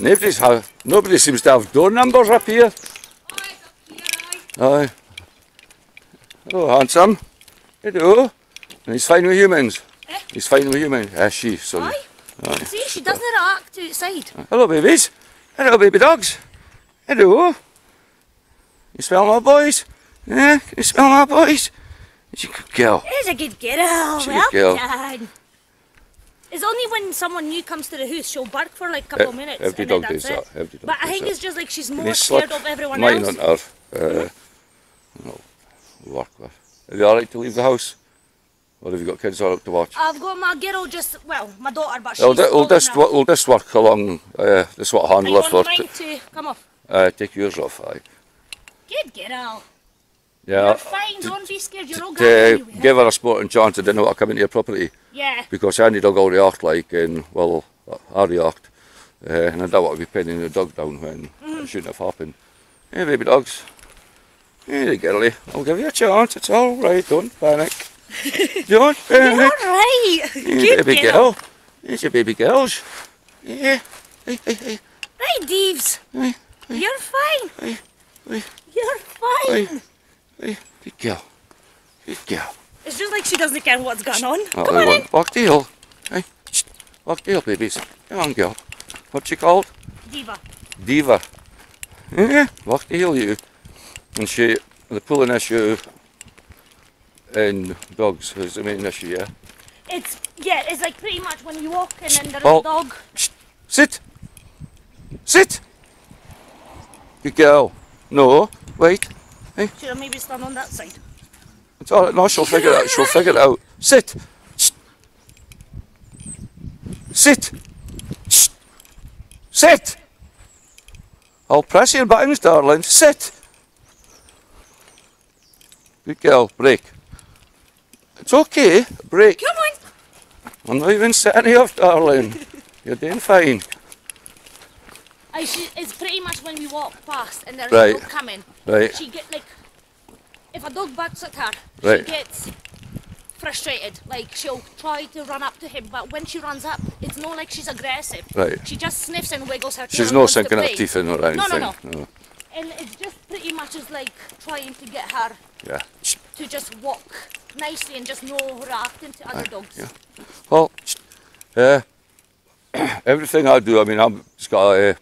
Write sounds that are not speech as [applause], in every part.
Nobody's have, nobody seems to have door numbers up here. Aye. Hello, handsome. Hello. And he's fine with humans. Eh? He's fine with humans. Ah, she, sorry. Aye. Aye. See, she doesn't react outside. Hello, babies. Hello, baby dogs. Hello. You smell my boys? Yeah, you smell my boys? She's a good girl. It's a good girl. She's a good girl. done. It's only when someone new comes to the house she'll bark for like a couple Eh, of minutes. every dog does that, every dog But I think that. it's just like she's more scared of everyone mine else. on her? Uh, no, work with. Are you alright to leave the house? Or have you got kids out to watch? I've got my girl just, well, my daughter, but she's We'll, we'll, just, now. we'll just work along uh, this Are handler for to come off? uh, take yours off. Aye. Good girl. Yeah. You're fine, don't be scared, you're all To anyway. give her a sporting chance, I didn't know what come into your property Yeah. because any dog will react like, and well, I react, uh, and I don't want to be pinning the dog down when Mm. it shouldn't have happened. Hey, baby dogs. Hey, girlie, I'll give you a chance. It's all right. Don't panic. [laughs] don't panic. You're alright. Hey, Good baby girl. girl. Here's your baby girls. Yeah. Hey, hey, hey. Right, Deeves. Hey, You're fine. hey, hey, You're fine. hey, hey. Good girl. Good girl. It's just like she doesn't care what's going on. Oh, Come on in. Walk the hill. Hey, walk the hill, babies. Come on, girl. What's she called? Diva. Diva. Yeah, walk the hill, you. And she, the pulling issue in dogs is the main issue, yeah? It's, yeah, it's like pretty much when you walk and then there's Oh. a dog. Sit! Sit! Good girl. No, wait. Eh? Should I maybe stand on that side? It's all right. No, she'll figure it out. She'll figure it out. Sit! Shh. Sit! Shh. Sit! I'll press your buttons, darling. Sit! Good girl. Break. It's okay. Break. Come on. I'm not even sitting here, darling. You're doing fine. I, she, it's pretty much when we walk past and there's Right. a dog coming. Right. She get like, if a dog barks at her, Right. she gets frustrated. Like she'll try to run up to him, but when she runs up, it's not like she's aggressive. Right. She just sniffs and wiggles her tail. She's not sinking her teeth in or No, anything. no, no. And it's just pretty much as like trying to get her Yeah. To just walk nicely and just no reacting to other dogs. yeah. Well, [sniffs] uh, [clears throat] everything I do, I mean, I'm just got a uh,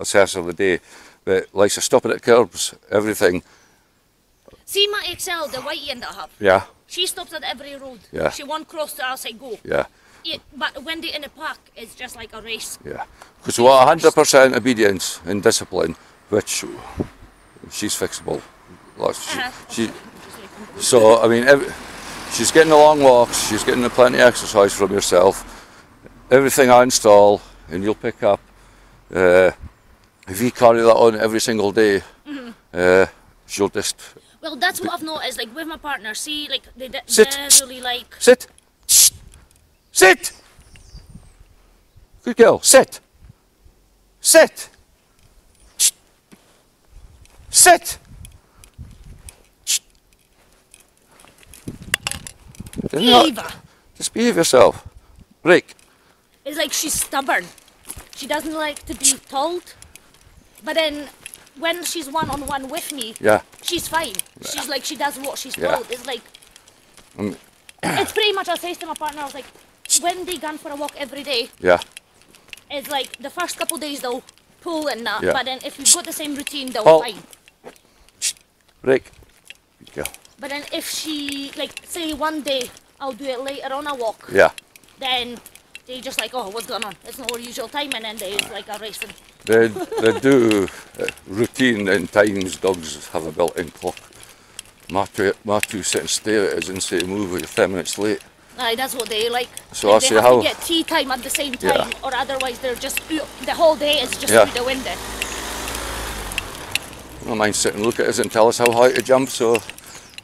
assessor of the day, but like so stopping at curbs, everything, See my XL, the white end I have. yeah, She stops at every road. Yeah. She won't cross to us, I go. yeah, Yeah, but when they're in the park, it's just like a race. yeah. Because we want 100% obedience and discipline, which she's fixable. Like, she, Uh-huh. she, so, I mean, every, she's getting the long walks, she's getting the plenty of exercise from yourself. Everything I install, and you'll pick up, uh, if you carry that on every single day, Mm-hmm. uh, she'll just Well, that's what I've noticed. Like with my partner, see, like they Sit. generally like. sit. Sit. Good girl. Sit. Sit. Sit. Not- Just behave yourself. Break. It's like she's stubborn. She doesn't like to be told. But then when she's one on one with me, Yeah. she's fine. She's like she does what she's Yeah. told. It's like Um, [coughs] it's pretty much I say to my partner, I was like, when they gone for a walk every day, Yeah. it's like the first couple days they'll pull and that. Yeah. But then if you've got the same routine, they'll Paul. fine. Break. Girl. But then if she like say one day I'll do it later on a walk, Yeah. then they just like, oh, what's going on? It's not our usual time, and then there's like a racing. They, they do uh, routine and times. Dogs have a built-in clock. My two, my two sit and stare at us and say, move, you're 10 minutes late. Aye, that's what they like. So I they say have how- to get tea time at the same Yeah. time, or otherwise they're just the whole day is just Yeah. through the window. I don't mind sitting and look at us and tell us how high to jump, so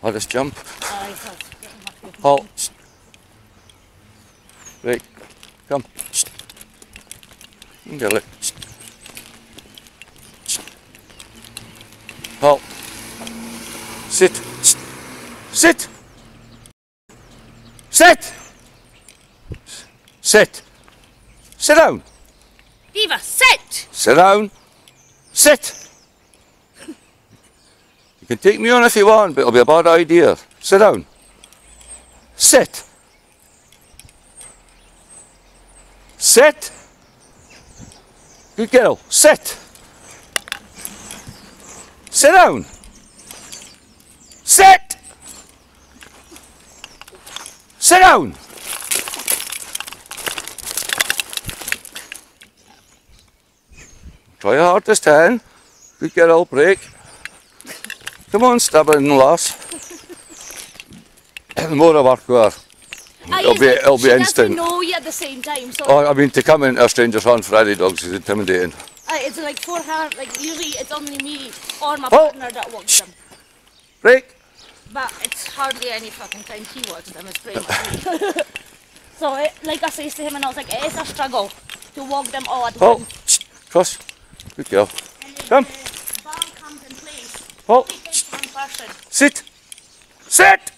I'll just jump. Aye, so it's getting much better. Halt. Right, come. Get it. Shh. Shh. Halt. Sit. Sit. Sit. Sit. Sit down. Eva, sit! Sit down. Sit. You can take me on if you want, but it'll be a bad idea. Sit down. Sit. Sit. Good girl. Sit. Sit down. Sit. Sit down. Try your hardest, hen. Good girl, break. Come on, stubborn lass. more I work It'll be- it'll be instant. know you at the same time, so oh, I mean, to come into a stranger's hand for any dogs is intimidating. uh, it's like for her, like usually it's only me or my Oh. partner that walks them. Break. But it's hardly any fucking time he walks them, it's pretty [laughs] [laughs] so, it, like I says to him, and I was like, it is a struggle to walk them all at Oh, once. cross. Good girl. Come. the ball comes in place. Oh, Only takes one person. sit. Sit.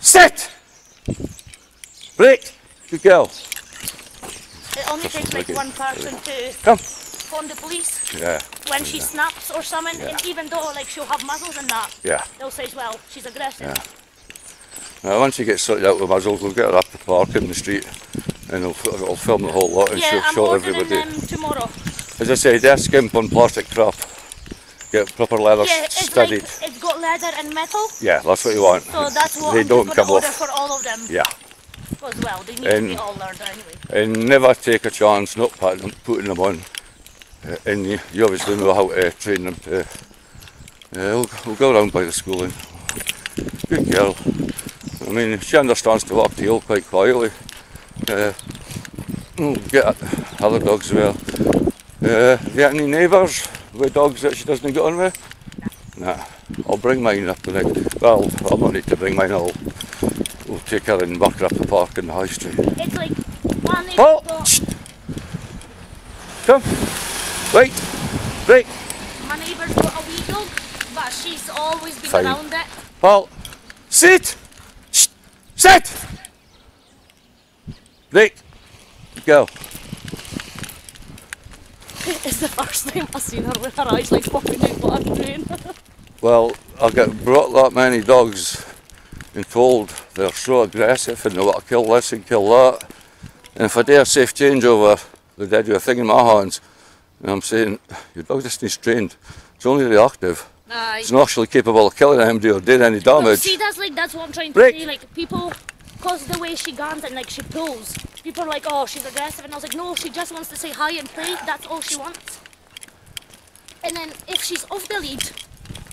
Sit. Break. Good girl. It only takes like one person to Come. phone the police Yeah. when she snaps or something. Yeah. And even though like she'll have muzzles and that, Yeah. they'll say, well, she's aggressive. Yeah. Now, once you get sorted out with muzzles, we'll get her up the park in the street and we'll, we'll film the whole lot and Yeah, show, I'm show everybody. them tomorrow. As I say, they're skimp on plastic crap. Get proper leather Yeah, it's studied. like it's got leather and metal, Yeah, that's what you want. so that's what they I'm don't come order off. for all of them Yeah. as well. They need And- to be all learned anyway. And never take a chance not putting them, putting them on. Uh, and you, you obviously know how to train them to. Uh, we'll, we'll go around by the school and good girl. I mean, she understands to walk the hill quite quietly. Uh, we'll get other dogs as well. Uh, have you got any neighbours with dogs that she doesn't get on with? Nah. I'll bring mine up the next. Well, I'll not need to bring mine. I'll we'll take her and walk her up the park in the high street. It's like one Oh! Come. Wait. Break. my neighbour's got a wee dog, but she's always been Fine. around it. Paul. Sit. Shh. Sit. Break. Go. It's the first time I've seen her with her eyes like popping out what I'm doing. Well, I've got brought that many dogs and told they're so aggressive and they want to kill this and kill that. And if I do a safe changeover, they did you a thing in my hands. And I'm saying, your dog just needs trained. It's only reactive. Aye. It's not actually capable of killing anybody or doing any No, damage. see, that's like that's what I'm trying to Break. say. Like people, cause the way she guns and like she pulls, people are like, oh, she's aggressive, and I was like, no, she just wants to say hi and play. That's all she wants. And then if she's off the lead,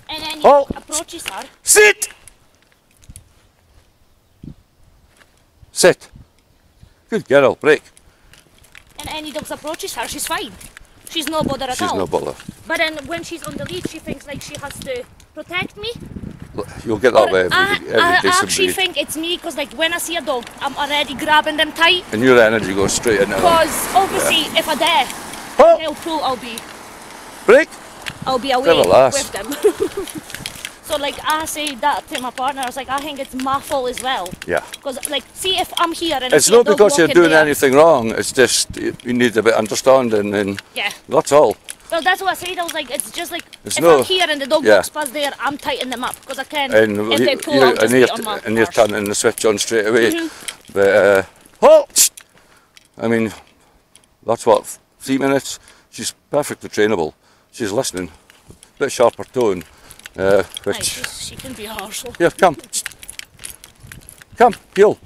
and then you Oh. approaches her, Sit! Sit. Good girl, break. and any dogs approaches her, she's fine. She's no bother at She's all. She's no bother. But then when she's on the lead, she thinks like she has to protect me. You'll get that Or way every, I, every I decent actually breed. think it's me because like when I see a dog, I'm already grabbing them tight. And your energy goes straight into. Because obviously, if I dare, Oh, they'll pull. I'll be break. I'll be away with them. [laughs] so like I say that to my partner, I was like, I think it's my fault as well. Yeah. Because like, see if I'm here and It's I see a not because you're doing there, anything wrong. It's just you you need a bit of understanding and Yeah. that's all. Well, that's what I said. I was like, it's just like It's if no- I'm here and the dog yeah. walks past there, I'm tightening them up because I can. And if they pull, you- I'll just and you're, on my and you're turning the switch on straight away. Mm-hmm. But uh, halt! I mean, that's what three minutes. She's perfectly trainable. She's listening. a Bit sharper tone, uh, which she can be a arsehole. Here, come. Come, heel.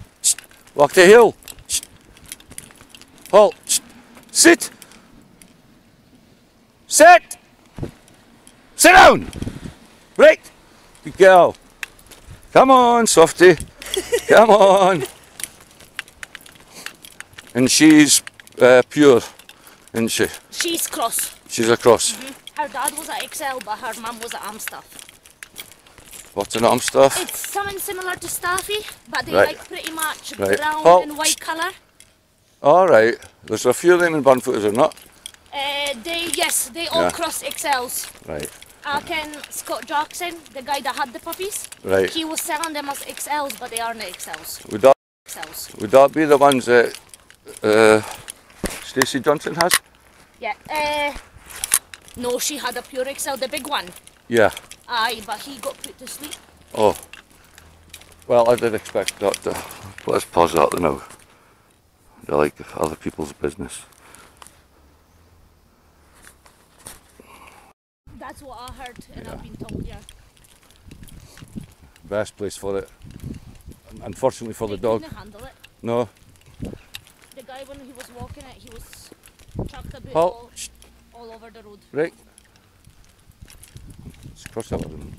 Walk the heel, Halt. Sit. Sit. Sit down. Break. Good girl. Come on, softy. Come on. And she's uh, pure, isn't she? She's cross. She's a cross. Her dad was at XL, but her mum was at Amstaff. What's an Amstaff? It's something similar to Staffy, but they Right. like pretty much Right. brown Oh. and white colour. All right. There's a few of them in Burnfoot, is there not? Uh, they yes, they all Yeah. cross XLs. Right. I can Scott Jackson, the guy that had the puppies. Right. He was selling them as XLs, but they aren't XLs. Would that XLs. Would that be the ones that uh, Stacey Johnson has? Yeah. Uh, no, she had a pure XL, the big one. Yeah. Aye, but he got put to sleep. Oh. Well, I did expect that. To, let's pause that now. They're like other people's business. That's what I heard, and I've been told, yeah. Best place for it. Unfortunately for the dog. couldn't handle it. No. The guy, when he was walking it, he was chucked a bit all, all over the road. Right. Let's cross that one.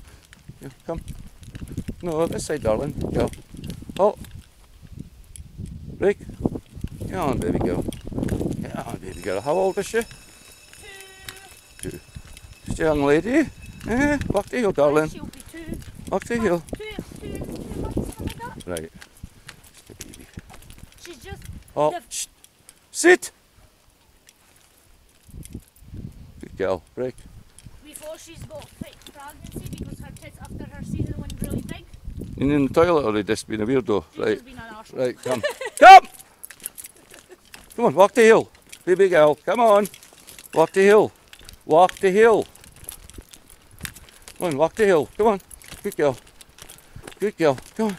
Yeah, come. No, this side, darling. Go. Oh. Rick. Come on, baby girl. Come on, baby girl. How old is she? Two. A young lady. Eh, walk the hill, darling. She'll be two, Walk the hill. two, two, two months, something like that. Right. Just a baby. She's just Oh, shh. Sit. Good girl. Break. before she's got fake pregnancy because her tits after her season went really big. You in the toilet they just been a weirdo? She's Right. just been an. Right, come. [laughs] come! Come on, walk the hill. Baby girl, come on. Walk the hill. Walk the hill. Come on, walk the hill. Come on. Good girl. Good girl. Come on.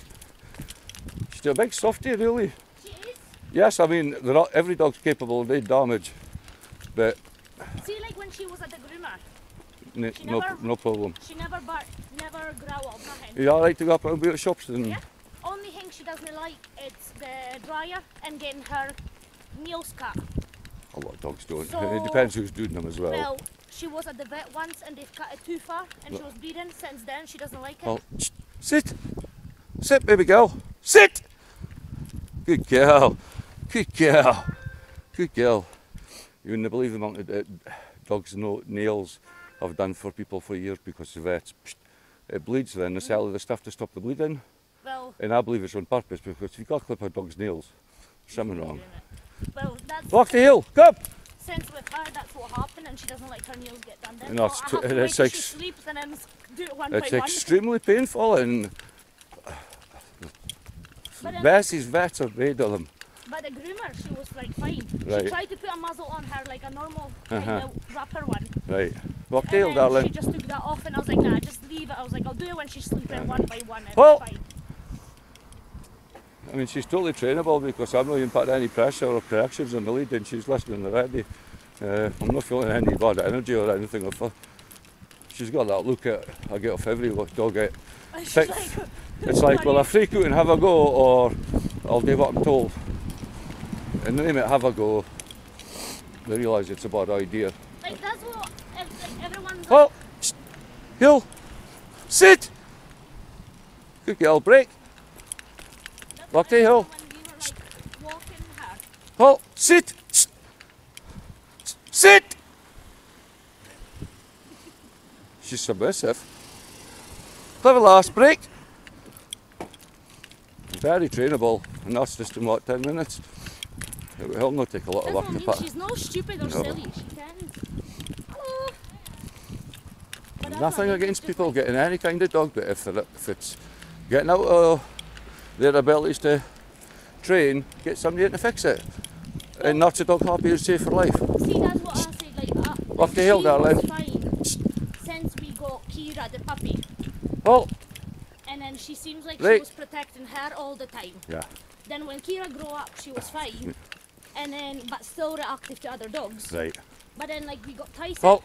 She's a big softie, really. She is. Yes, I mean, they're not, every dog's capable of doing damage. But See, like when she was at the groomer, no, never- no problem. she never barked, never growled, nothing. You alright to go up and be at shops and... Yeah. Only thing she doesn't like is the dryer and getting her nails cut. A lot of dogs don't. So- it depends who's doing them as well. Well, she was at the vet once and they've cut it too far and she was bleeding. Since then, she doesn't like it. Oh, sit. Sit, baby girl. Sit. Good girl. Good girl. Good girl. You wouldn't believe the amount of uh, dogs' no, nails I've done for people for years because the vets. It bleeds then, they sell the stuff to stop the bleeding. Well, And I believe it's on purpose because if you've got to clip a dog's nails, something wrong. well, that's Walk the hill, come! Since with her, that's what happened, and she doesn't like her nails get done. Then No, it's I have to [laughs] it's ex- sleeps and then do it one It's by one. extremely painful and But Bessie's vets are made of them. But the groomer, she was like fine. Right. She tried to put a muzzle on her like a normal kind Uh-huh. wrapper one. Right. Walk the And hill, then darling. she just took that off, and I was like, nah, just leave it. I was like, I'll do it when she's sleeping one by one. And Well- fine. I mean, she's totally trainable because I'm not even putting any pressure or corrections on the lead and she's listening already. Uh, I'm not feeling any bad energy or anything of her. She's got that look at I get off every dog. It. And Like- like, It's like, well, I freak out and have a go or I'll do what I'm told. And the name it have a go, they realise it's a bad idea. like that's what ev- like, everyone's Oh, Hill, sit. Good girl, break. Walk the hill. When we were like walking her, Oh, sit. Sit. She's submissive. Clever last break. Very trainable, and that's just in what, 10 minutes? It will not take a lot of work in the. She's no stupid or No. silly. She can. Nothing what I mean, against people getting any kind of dog, but if, if it's getting out of their abilities to train, get somebody in to fix it. And not a dog happy and safe for life. See, that's what I said. Like, uh, Off the hill, darling. Fine since we got Kira, the puppy, Oh, and then she seems like Right. she was protecting her all the time. yeah. Then when Kira grew up, she was fine, and then but still reactive to other dogs. Right. But then like we got Tyson, Oh,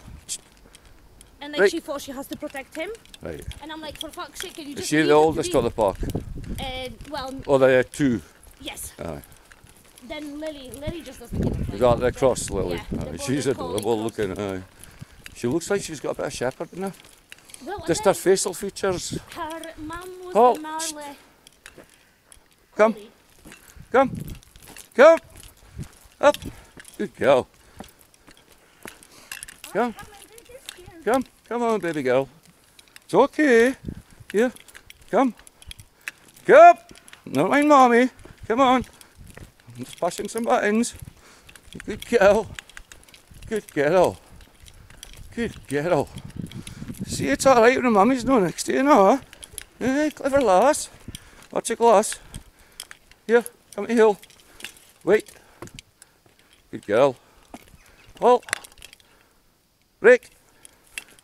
and like right. she thought she has to protect him, right. and I'm like, for fuck's sake, can you Is just she leave the oldest of the pack? Uh, well, Oh, there are two. yes. Aye. Then Lily, Lily just doesn't give a. Is that the cross lily? Yeah, Aye, she's adorable looking. Aye. She looks like she's got a bit of shepherd in her. Well, Just her facial features. her mum was Oh, Marley. Come. Come. Come. Up. Good girl. Come. Come. Come on, baby girl. It's okay. Here. Come. Come. Not mind mommy. Come on. I'm just pushing some buttons. Good girl. Good girl. Good girl. See, it's alright when the mummy's not next to you, no? Eh, clever lass. Watch your glass. Here, come to hill. Wait. Good girl. Well, Rick!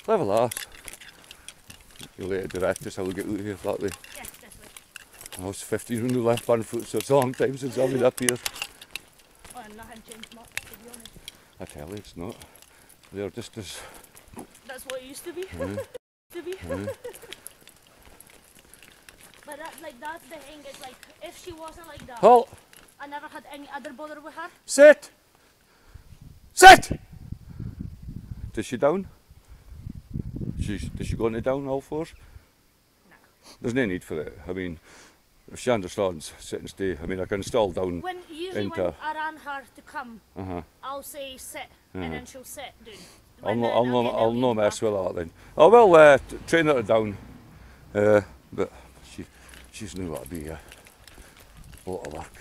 Clever lass. You'll later direct us how we get out of here that way. Yeah, this. I was 15 when we left Burnfoot, so it's a long time since I've been up here. And nothing changed much, to be honest. I tell you, it's not. They're just as. That's what it used to be. Mhm. [laughs] to be. Mhm. [laughs] But that, like that's the thing. It's like if she wasn't like that, Halt! I never had any other bother with her. Sit! Sit! Does she down? she's, does she go into down all fours? No. There's no need for that. I mean, if she understands, sit and stay. I mean, I can stall down. When usually into... when I ran her to come, uh -huh. I'll say sit, uh -huh. and uh-huh. then she'll sit down. I'll not, I'll not, I'll not mess with that then. Oh, I will uh, train her down, uh, but she, she's new what to be a lot of work.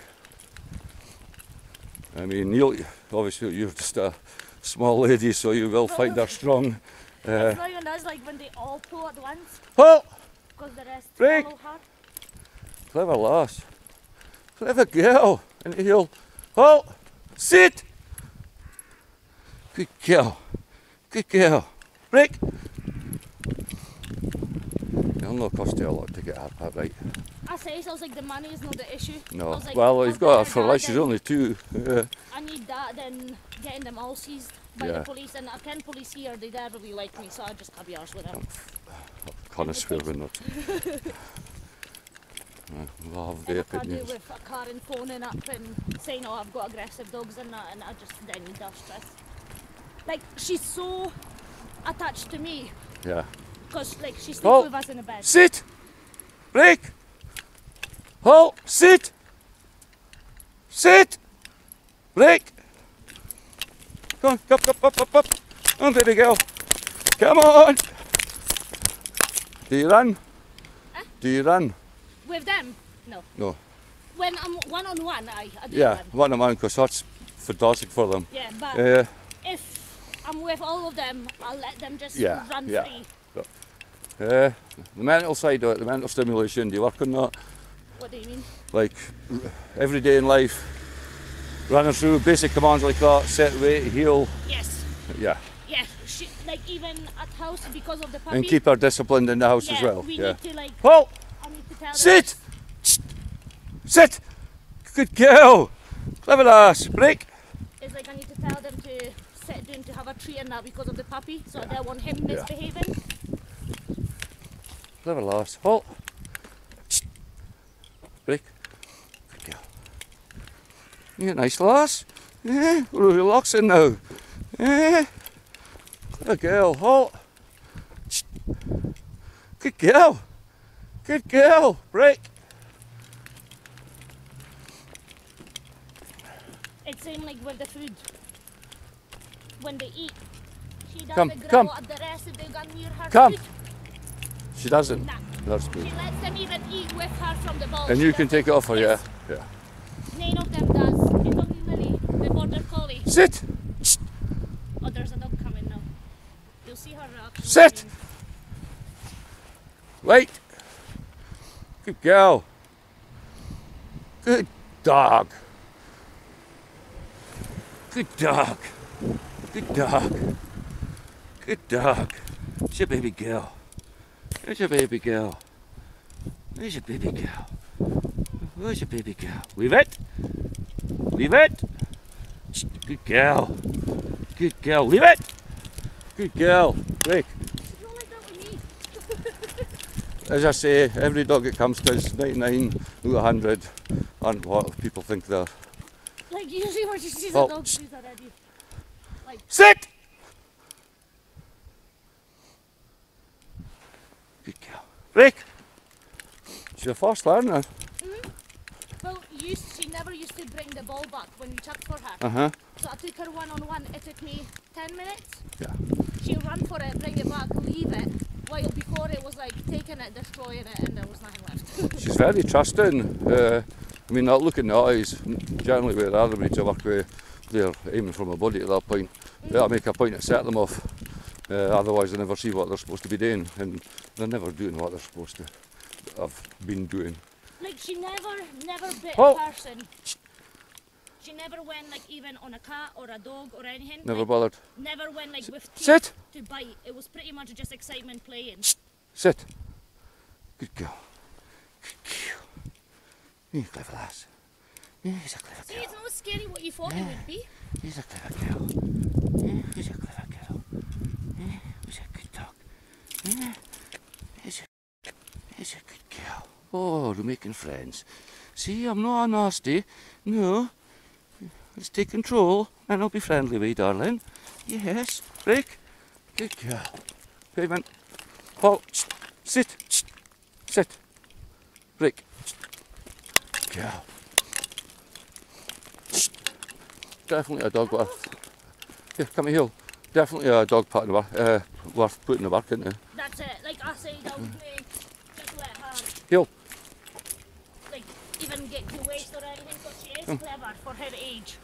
I mean, Neil, obviously you're just a small lady, so you will find her strong. Uh, It's not even us, like when they all pull at once, oh, because the rest Break. follow her. clever lass, clever girl, and he'll, oh, sit. Good girl, good girl. Break. It'll not cost you a lot to get that right. I say, so I was like, the money is not the issue. No. like, well, I've you've got her for life. She's only two. Uh, [laughs] I need that than getting them all seized by Yeah. the police. And I can police here, they don't really like me, so I just be arsed with them. connoisseur, but not. [laughs] Uh, we'll have And their I do with a car and phoning up and saying, oh, I've got aggressive dogs and that, and I just then need that stress. Like, she's so attached to me, Yeah. because, like, she sleeps Oh. with us in the bed. Sit. Break. Halt. Sit. Sit. Break. Come on. Up, up, up, up, up. On, you go. Come on. Do you run? Huh? Do you run? With them? No. No. When I'm one on one, I, I do Yeah, run. one on one, because that's fantastic for them. Yeah, but Uh, if I'm with all of them, I'll let them just Yeah, run yeah. free. uh, the mental side of it, the mental stimulation, do you work on that? What do you mean? like every day in life, running through basic commands like that, set, wait, heel, Yes. yeah, Yeah. She, like even at house because of the puppy. and keep her disciplined in the house yeah, as well. We Yeah. need to like. Halt! I need to tell. Sit! Sit! Good girl! Clever ass! Break! It's like I need to tell them to sit down to have a treat and that because of the puppy, so Yeah. I don't want him Yeah. misbehaving. Clever lass. Halt! Shh. Break. Good girl. A nice lass. Yeah, we're relaxing now. Yeah. Clever girl. Halt! Good girl. Good girl. Break. It's same like with the food. When they eat, she doesn't Come, come. at the rest if they got near her Come. food. She doesn't. Nah. That's good. She lets them even eat with her from the bowl. And you can take it off her, yeah? Yes. Yeah of them does. It's only Lily, the border collie. Sit! Oh, there's a dog coming now. You'll see her reaction. Sit. Wait! Good girl. Good dog. Good dog. Good dog. Good dog. It's your baby girl. There's your baby girl. There's your baby girl. Where's your baby girl? Leave it. Leave it. Shh, Good girl. Good girl. Leave it. Good girl. Rick. You don't like that with me? As I say, every dog that comes to us, 99 out of 100, aren't what people think they're. Like usually when she sees Oh, a dog, she's already. Sit! Good girl. Rick! She's a fast learner. Well, used, she never used to bring the ball back when we checked for her. Uh huh. So I took her one on one. It took me 10 minutes. Yeah. She'll run for it, bring it back, leave it. While before it was like taking it, destroying it, and there was nothing left. [laughs] She's very trusting. Uh, I mean, that look in the eyes, generally with breeds I work with, they're aiming for my body at that point. They I make a point to set them off. Uh, otherwise, they never see what they're supposed to be doing, and they're never doing what they're supposed to have been doing. like she never, never bit Oh. a person. She never went like even on a cat or a dog or anything. Never like, bothered. Never went like with teeth Sit. to bite. It was pretty much just excitement playing. Sit. Good girl. Good girl. You're a clever lass. He's a clever See, girl. it's not scary what you thought it would be. He's a clever girl. Yeah, He's a clever girl. Yeah, He's a good dog. Yeah, He's a, he's a good girl. Oh, we're making friends. See, I'm not nasty. No. Let's take control and I'll be friendly with you, darling. Yes. Break. Good girl. Pavement. Halt. Sit. Sit. Break. Good girl. Definitely a dog worth. Here, come here. Definitely a dog part of the uh, worth putting the work into. That's it. Like I say, I would play just let her Heel. like even get to waste or anything because she is clever for her age.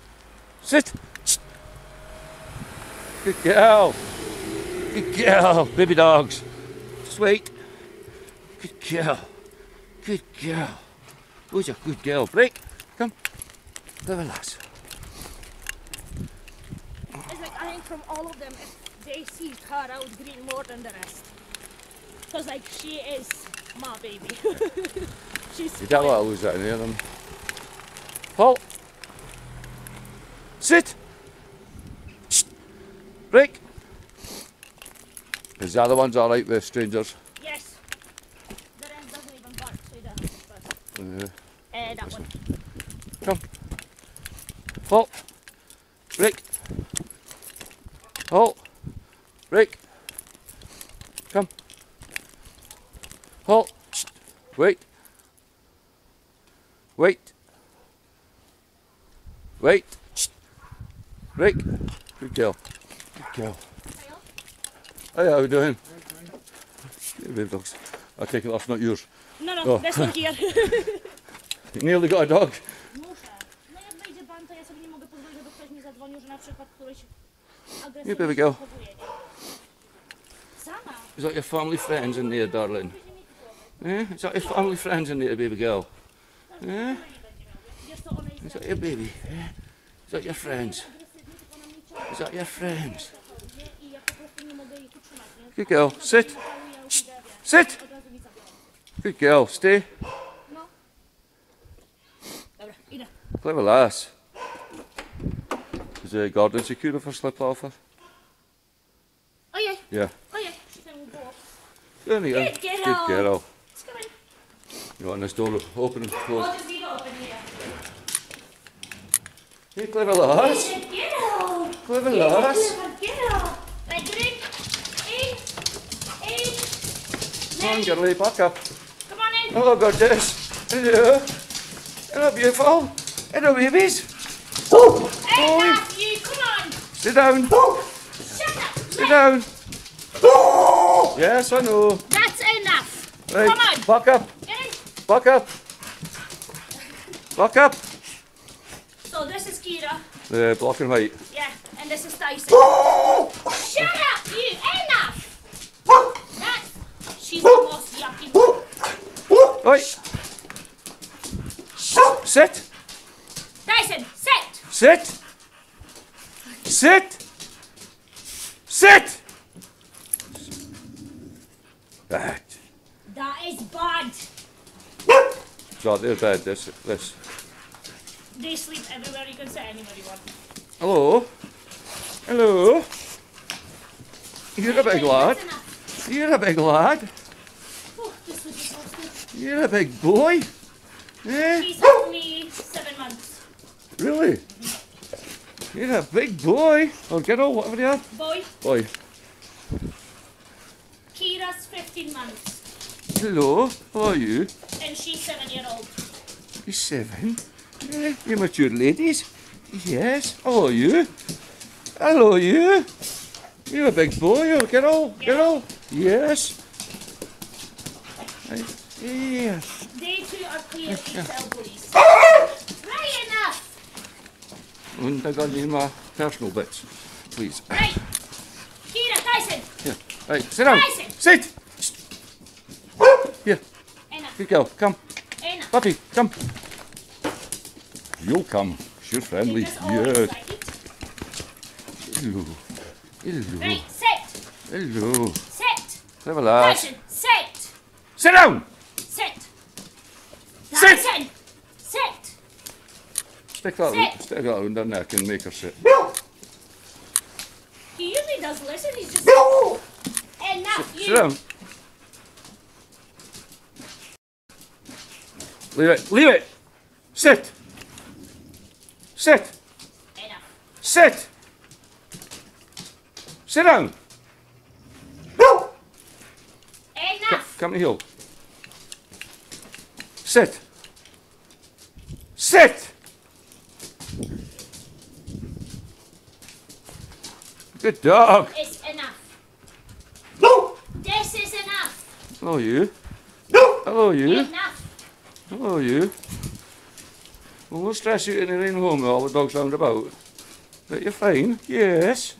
Sit. Good girl. Good girl. Baby dogs. Wait. Good girl. Good girl. Who's a good girl? Break. Come. Clever lass. It's like I think from all of them, if they see her, I would green more than the rest. Because like she is my baby. [laughs] She's You don't want to lose that in here then. Halt. Sit. Break. Is the other one's are alright with strangers? Yes. The rest doesn't even bark, so it does. But, Uh, uh, that one. Come. Halt. Break. Good girl. Good girl. Hey, how you doing? Baby dogs. I take it that's not yours. No, no, Oh. this one here. [laughs] You nearly got a dog. Muszę. No jak wejdzie ban, to ja sobie nie mogę pozwolić, żeby ktoś mi zadzwonił, że na przykład któryś Here, agresywnie baby się girl. zachowuje, nie? Sama. Is that your family friends in there, darling? Eh? Is that your family friends in there, baby girl? Eh? Ona jest Is that your baby? Eh? Is that your friends? Agresywna, tylko ona mnie ciągnie Is that your friends? i ja po prostu nie mogę jej utrzymać, nie? Good girl. Sit. Całuję, ja już idę, wiesz, Sit. od razu mi zabiorą. Good girl. Stay. No. Dobra, idę. Clever lass. Is the garden secure if I slip off her? Ojej, Yeah. ojej, temu było. There you go. Good girl. Good girl. It's coming. You want this door open and closed? I'll just leave it open here. Hey, clever lass. Eight. Eight. Come on, Nine. girlie, back up. Come on in. Oh, Hello, gorgeous. Hello. Hello, beautiful. Hello, babies. Enough, you. Come on. Sit down. Oh. Shut up. Sit down. Oh. Yes, I know. That's enough. Right, Come on. back up. Get in. Back up. Back up. So this is Kira. The black and white. Yeah, and this. Shut up, you. Enough. That's. She's the most yucky one. Right. Sit. Tyson, sit. Sit. Sit. Sit. Right. That is bad. So there's bad, This. This. They sleep everywhere you can set anybody one. Hello. Hello. You're a big lad. You're a big lad. Oh, this was exhausting. You're a big boy. Eh? She's only seven months. Really? You're a big boy. Or girl, whatever you are. Boy, Boy. Kira's 15 months. Hello. How are you? And she's seven year old. You're seven. Eh, you mature ladies. Yes. How are you? Hello, you. You're a big boy, or girl. Girl. Yes. Right. Yeah. They two are clear incel bullies. Ah! right enough. And I got you my personal bits, please. Right. Kira, Tyson. Here. Right. Sit down. Tyson. Sit. Here. Enough. Good girl. Come. Enough. Puppy, come. You'll come. you're friendly. Yes. Excited. Hello. Hello. Right, sit, Hello. sit. Have a laugh. Tyson, sit, Sit down. sit. Sit. Tyson, sit. Stick that, Sit. stick that around her neck and make her sit. He usually does listen. He's just enough. Sit You. down. Leave it. Leave it. Sit. Sit. Enough. Sit. Sit down. Enough. Come to heel. Sit. Sit. Good dog. It's enough. This is enough. Hello, you. Hello, you. Enough. Hello, you. Well, we'll stress you in the rain home with all the dogs round about. But you're fine. Yes.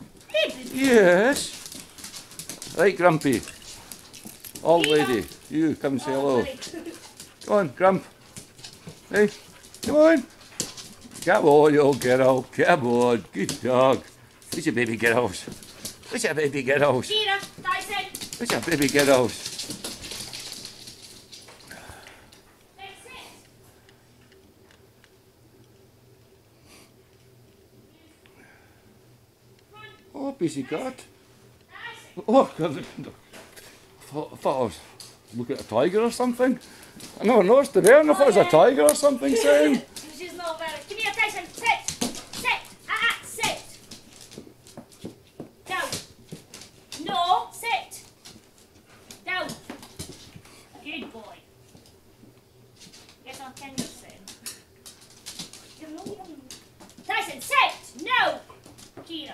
Yes. Right, Grumpy. Old lady. You, come and say hello. Come on, Grump. Hey, come on. Come on, you old girl. Come on. Good dog. Where's your baby girls? Where's your baby girls? Where's your baby girls? that's it. Busy cat. Tyson. Oh, God. I thought, I was looking at a tiger or something. I never noticed the bear, and I thought it was a tiger or something saying. She's not very. Come here, Tyson. Sit. Sit. Ah, ah, sit. Down. No, sit. Down. Good boy. Yes, I'll tell you sit. You know, you don't- Tyson, sit. No. Kira.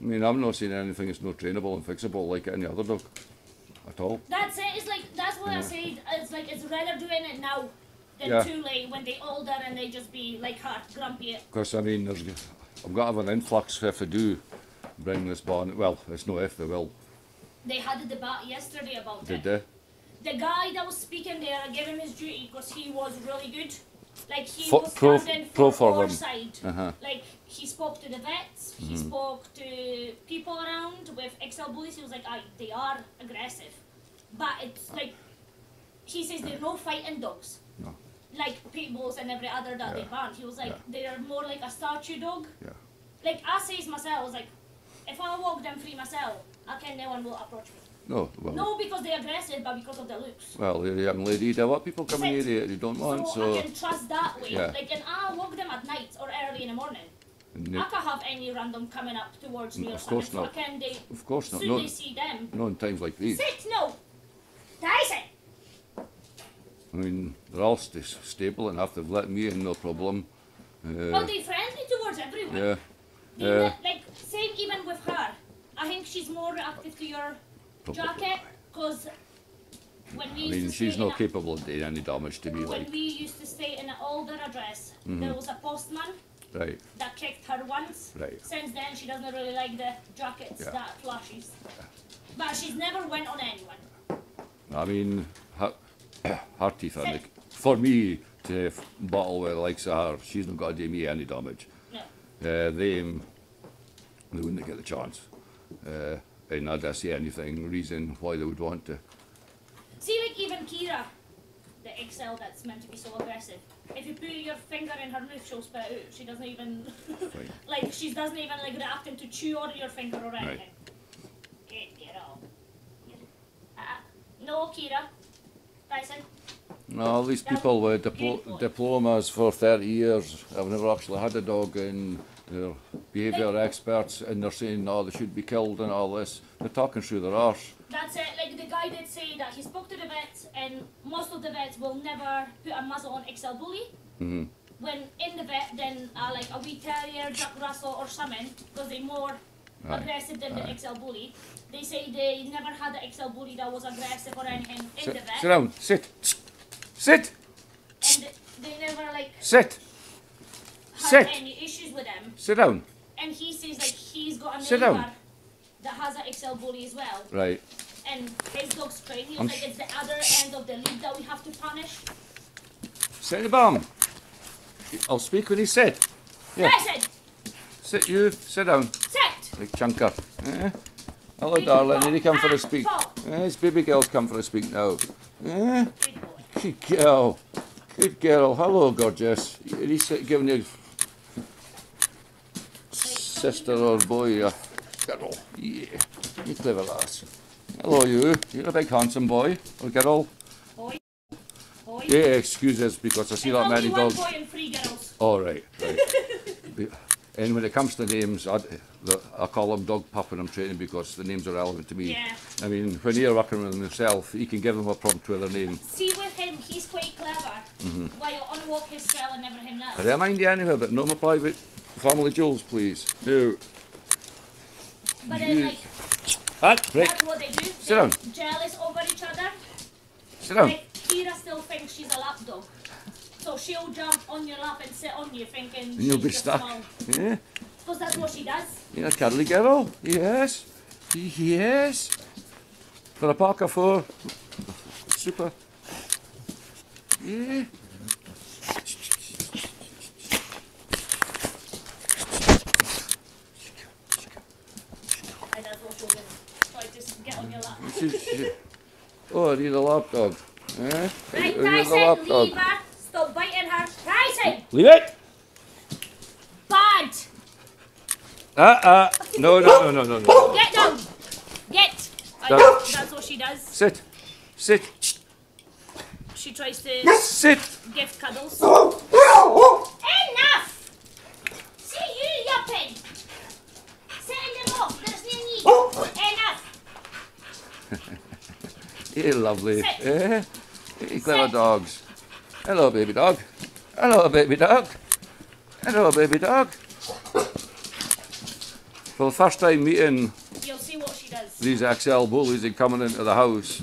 I mean, I'm not seeing anything that's not trainable and fixable like any other dog at all. That's it. It's like that's what I said. It's like it's rather doing it now than Yeah. too late when they older and they just be like her, grumpy. Because, I mean, there's, I've got to have an influx if they do bring this barn. Well, it's no if they will. They had a debate yesterday about Did it. they? The guy that was speaking there, I gave him his duty because he was really good. Like he For- was pro- pro for, our side. Uh-huh. Like he spoke to the vets, he Mm-hmm. spoke to people around with XL bullies. He was like, "Aye, they are aggressive, but it's like he says they're no fighting dogs." No. Like pit bulls and every other dog they Yeah. ban. He was like, Yeah. they are more like a statue dog. Yeah. Like I says myself, I was like, if I walk them free myself, I can no one will approach me. No, well, No, because they're aggressive, but because of their looks. well, the young lady, there are people coming here that you don't want, so, so. I can trust that way. Yeah. Like, and I walk them at night or early in the morning. and I they- can have any random coming up towards me or of course not. can they Of course not. soon No, they see them. not in times like these. Sit, no. Tyson. I mean, they're all st- stable enough. They've let me in, no problem. Uh, they friendly towards everyone. yeah. They Yeah. like same even with her. I think she's more reactive to your. Jacket because when we I mean, she's not capable of doing any damage to me, when like. we used to stay in an older address, Mm-hmm. there was a postman Right, that kicked her once. Right. Since then, she doesn't really like the jackets Yeah. that flashes. But she's never went on anyone. I mean, her, [coughs] her teeth are like, for me to battle with the likes of her, she's not going to do me any damage. No. Uh, they, um, they wouldn't get the chance. Uh, and I don't see anything reason why they would want to. See, like even Kira, the XL that's meant to be so aggressive. If you put your finger in her mouth, she'll spit out. She doesn't even [laughs] like she doesn't even like reacting to chew on your finger or Right. anything. Get, get off. Uh, no, Kira. Tyson. No, all these people with diplo- diplomas for 30 years I've never actually had a dog and they're behaviour experts and they're saying, oh, they should be killed and all this. They're talking through their arse. That's it. Like the guy did say that he spoke to the vets, and most of the vets will never put a muzzle on XL bully. Mhm. When in the vet, then uh, like a wee terrier, Jack Russell, or something, because they're more Aye. aggressive than the XL bully. They say they never had an XL bully that was aggressive or anything in Sit, the vet, sit down, sit. Sit, and they, never like sit, Sit. any issues with them. sit down. And he says like he's got a Sit down. that has an XL bully as well. Right. And his dog's trained. He I'm like, it's the other end of the league that we have to punish. Sit in the bum. I'll speak when he's set. Yeah. Listen, Sit you. Sit down. sit. Like chunker. Eh? Hello, darling. Here you come for a speak. Eh, his baby girl's come for a speak now. Good boy. Good girl. Good girl. Hello, gorgeous. He's giving you sister or boy a girl. Yeah. You clever lass. Hello, you. You're a big handsome boy or girl. Boy. Boy. Yeah, excuse us because I see that many dogs. boy and three girls. All right, [laughs] and when it comes to names, I, I call them dog pup when I'm training because the names are relevant to me. Yeah. I mean, when you're working with himself, he can give them a prompt with their name. See with him, he's quite clever. Mm-hmm. While you unwalk his cell and everything else. I remind you anyway, but no my private family jewels, please. No. But then, like, Right, right. that's what they do. Sit They're down. jealous over each other. Sit down. Like, Kira still thinks she's a lap dog. So she'll jump on your lap and sit on you thinking And you'll be she's stuck. Yeah. Because that's what she does. You're a cuddly girl. Yes. Yes. For a Parker 4. Super. Yeah. And that's what she'll do. So I just get on your lap. She, she, oh, I need a lap dog. Eh? Right, I need a lap Tyson, dog. leave her. Stop biting her. Tyson! Leave it! Bad! Uh-uh. No, no, no, no, no, no. Get down! Get! I Down. that's what she does. Sit. Sit. She tries to Sit. gift cuddles. Enough! See you yapping! Setting them off, there's no need. Enough! You're lovely. Sit. Eh? You clever Sit. dogs. Hello, baby dog. Hello, baby dog. Hello, baby dog. For the first time meeting You'll see what she does. these XL bullies and coming into the house,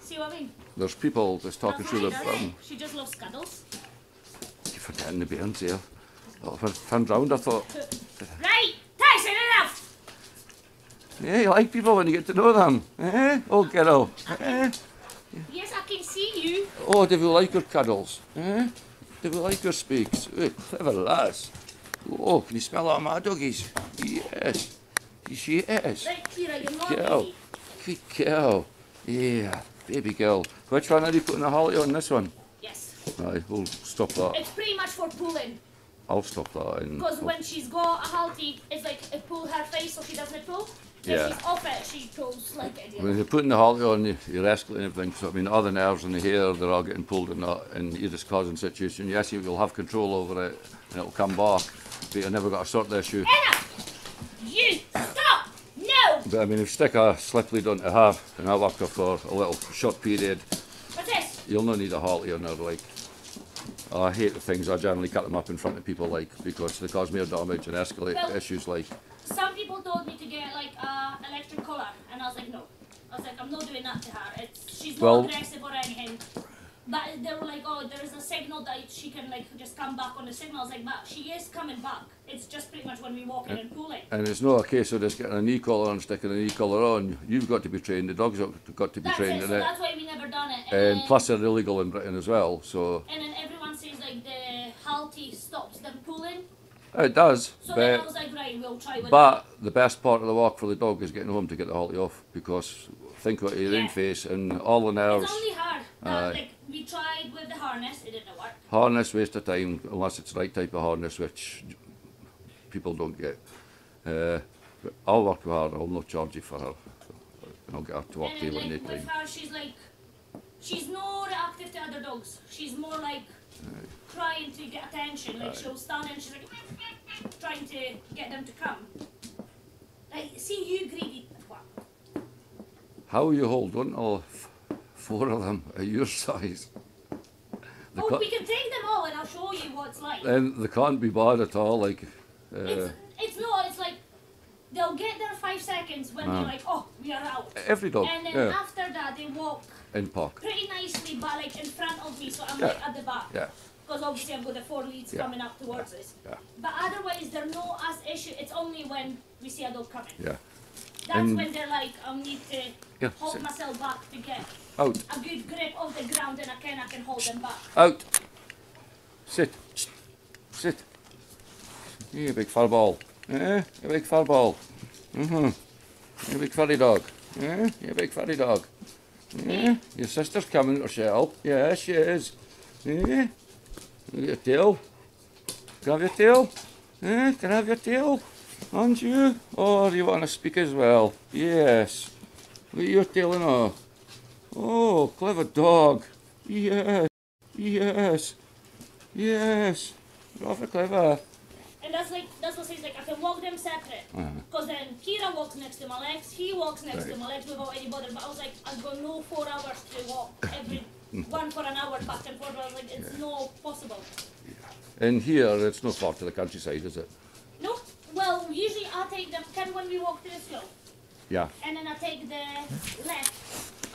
See what I mean? there's people just talking through the does. phone. She just loves cuddles. You're forgetting the bairns here. I turned round, I thought, Right! Tyson, enough! Yeah, you like people when you get to know them. Eh? Old girl. Eh? Yes, I can see you. Oh, do you like your cuddles? Eh? Do you like your speaks? Eh, clever lass. Oh, can you smell all my doggies? Yes. Yes. Right, Kira, you're not Girl. Good girl. Yeah, baby girl. Which one are you putting a halty on this one? Yes. Right, we'll stop that. It's pretty much for pulling. I'll stop that. Because when she's got a halty, it's like it pull her face so she doesn't pull. If Yeah. she's off it, she pulls like it. when you're putting the halty on, you- you're escalating everything. So, I mean, all the nerves in the hair, they're all getting pulled and that, and you're just causing situation. Yes, you will have control over it, and it'll come back, but you're never got to sort the issue. Enough! You stop! No! But I mean, if you stick a slip lead onto her and I work her for a little short period, What's this? you'll not need a halty on her. Like, oh, I hate the things I generally cut them up in front of people, like because they cause more damage and escalate Well- issues. Like, people told me to get like a electric collar, and I was like, no. I was like, I'm not doing that to her. It's she's not Well- aggressive or anything. But they were like, oh, there is a signal that she can like just come back on the signal. I was like, but she is coming back. It's just pretty much when we walk in and pull it. and it's not a case of just getting a knee collar and sticking a knee collar on. You've got to be trained. The dog's got got to be That's trained it. So that's why we never done it. And, And then, plus, they're illegal in Britain as well. So and then everyone says like the halty stops them pulling. It does. So then I But was like, right, we'll try but the best part of the walk for the dog is getting home to get the halty off because think about your own face and all the nerves. It's only hard. Aye. like we tried with the harness, it didn't work. Harness waste of time unless it's the right type of harness, which people don't get. Uh, but I'll work with her. I'll not charge you for her. And I'll get her to work then, any like, with time. her, she's like, she's more reactive to other dogs. She's more like trying to get attention. Like she'll stand and she's like trying to get them to come. Like, see you greedy twat. How you hold one f- four of them at your [laughs] size? They, Oh, we can take them all and I'll show you what it's like. and they can't be bad at all. Like, uh, It's, it's not, it's like they'll get there five seconds when Ah. they're like, oh, we are out. every dog, And then yeah, after that, they walk in park, pretty nicely, but like in front of me, so I'm Yeah. like at the back. yeah. Because obviously I've got the four leads Yeah. coming up towards us. Yeah. But otherwise, they're no as issue. It's only when we see a dog coming. Yeah. That's And- when they're like, I need to Yeah, hold myself back to get Out, a good grip of the ground, and I can I can hold them back. out. Sit. Sit. You big fat ball. Eh? You big fat ball. Mm-hmm. You big fatty dog. Yeah, You big fatty dog. Eh? Your sister's coming, to Rochelle. Yes, she is. Eh? Look at your tail. Can your tail? Eh? Can I have your tail? And you? Oh, do you want to speak as well? Yes. Look at your tail and all. Oh, clever dog. Yes. Yes. Yes. Rather clever. And that's like that's what says like I can walk them separate. Uh-huh. Because then Kira walks next to my legs, he walks next to my legs without any bother. But I was like, I've got no four hours to walk every Mm. one for an hour back and forth. I was like, it's no possible. And here, it's not far to the countryside, is it? No. Well, usually I take them. Can when we walk to the school, Yeah. and then I take the left.